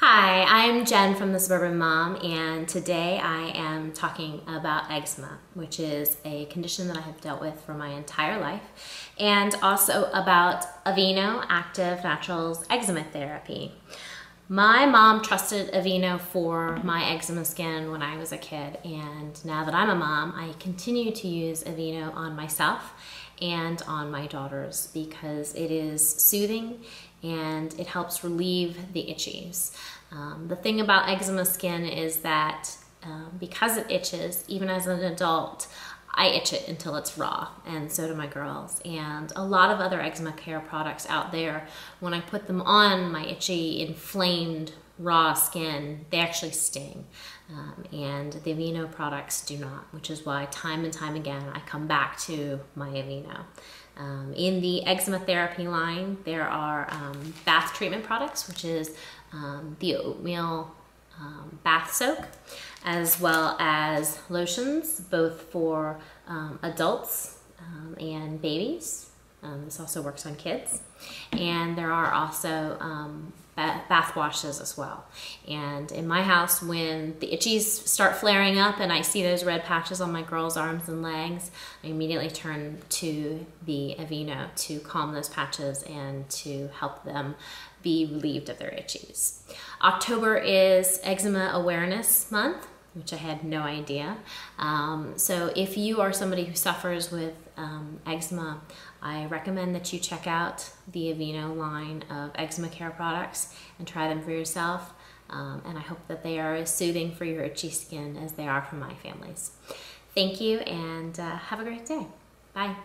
Hi, I'm Jen from The Suburban Mom, and today I am talking about eczema, which is a condition that I have dealt with for my entire life, and also about Aveeno Active Naturals Eczema Therapy. My mom trusted Aveeno for my eczema skin when I was a kid, and now that I'm a mom, I continue to use Aveeno on myself and on my daughters because it is soothing and it helps relieve the itchies. Um, the thing about eczema skin is that um, because it itches, even as an adult, I itch it until it's raw, and so do my girls. And a lot of other eczema care products out there, when I put them on my itchy, inflamed, raw skin, they actually sting. Um, and the Aveeno products do not, which is why time and time again I come back to my Aveeno. Um, in the eczema therapy line, there are um, bath treatment products, which is um, the oatmeal um, bath soak, as well as lotions, both for um, adults and babies. Um, this also works on kids. And there are also um, bath washes as well. And in my house, when the itchies start flaring up and I see those red patches on my girls' arms and legs, I immediately turn to the Aveeno to calm those patches and to help them be relieved of their itchies. October is Eczema Awareness Month which I had no idea. Um, so if you are somebody who suffers with um, eczema, I recommend that you check out the Aveeno line of eczema care products and try them for yourself. Um, and I hope that they are as soothing for your itchy skin as they are for my families. Thank you and uh, have a great day. Bye.